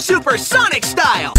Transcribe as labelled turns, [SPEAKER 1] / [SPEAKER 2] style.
[SPEAKER 1] supersonic style!